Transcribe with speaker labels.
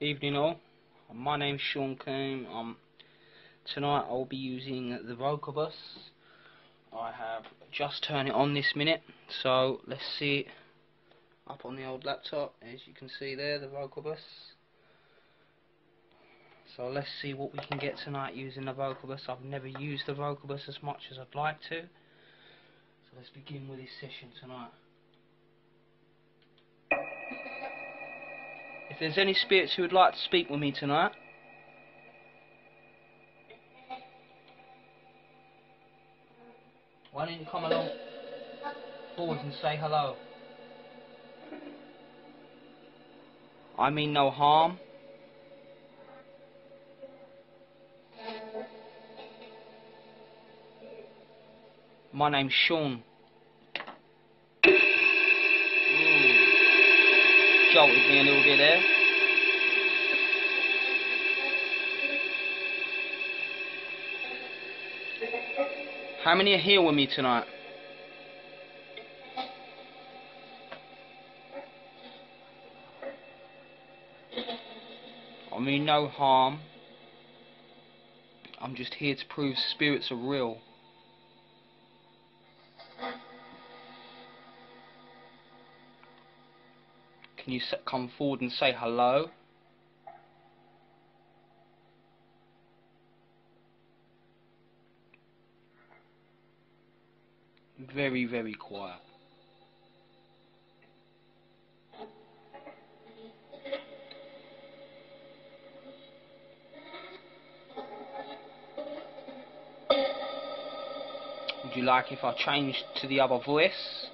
Speaker 1: Evening all. My name's Sean Coombe. Um, tonight I'll be using the Vocius. I have just turned it on this minute, so let's see it up on the old laptop. As you can see there, the Vocius. So let's see what we can get tonight using the Vocius. I've never used the Vocius as much as I'd like to. So let's begin with this session tonight. If there's any spirits who would like to speak with me tonight, why don't you come along forward and say hello? I mean no harm. My name's Sean. Jolted me a little bit there. How many are here with me tonight? I mean no harm. I'm just here to prove spirits are real. Can you come forward and say hello? Very, very quiet. Would you like if I changed to the other voice?